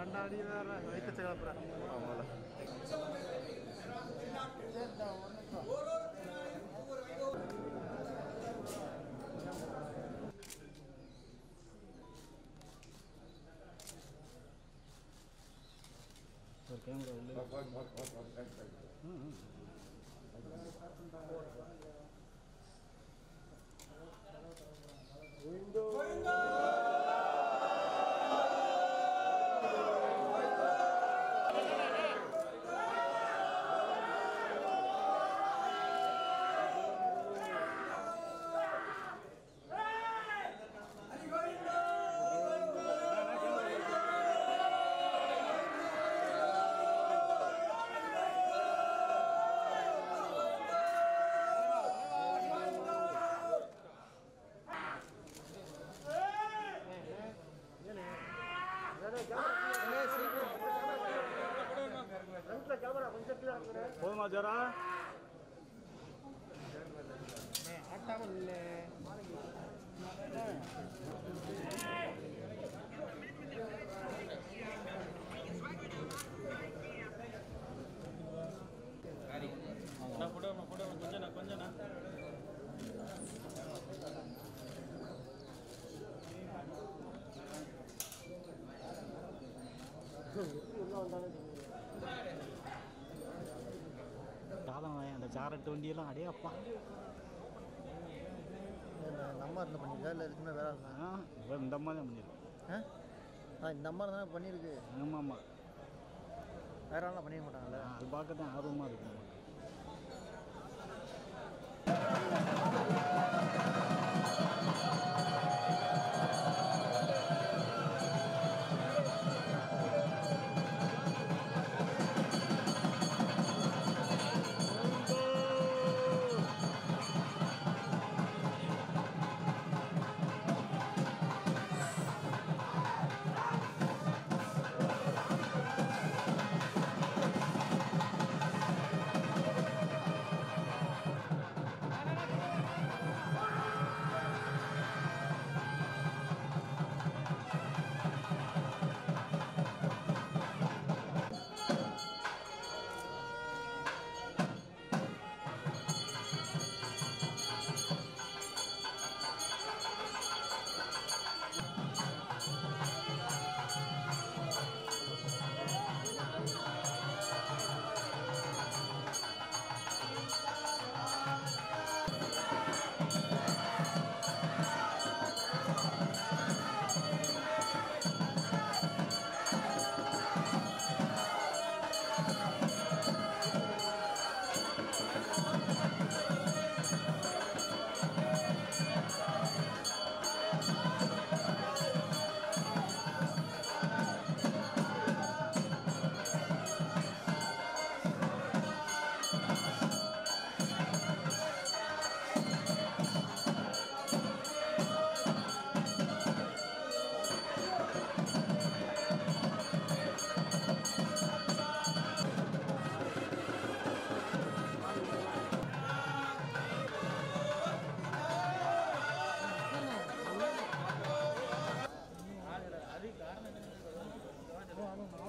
வேண்டாடி வேற வைக்க கிளப்புறேன். ஒரு கேமரா உள்ள. போதுமா ஜரா காலம் அந்த சாரட்டு வண்டியெல்லாம் அடே அப்பா. நம்ம இருந்து பண்ணியிருக்கா? இல்லை இதுக்குமே வேற இந்த அம்மா தான் பண்ணியிருக்கோம் ஆ? இந்த அம்மா தானே பண்ணியிருக்கு. ஆமாம் ஆமாம் வேற ஆளாம் பண்ணிக்க மாட்டாங்கல்ல? அது பார்க்க தான் ஆர்வமாக இருக்கும் No, no, no,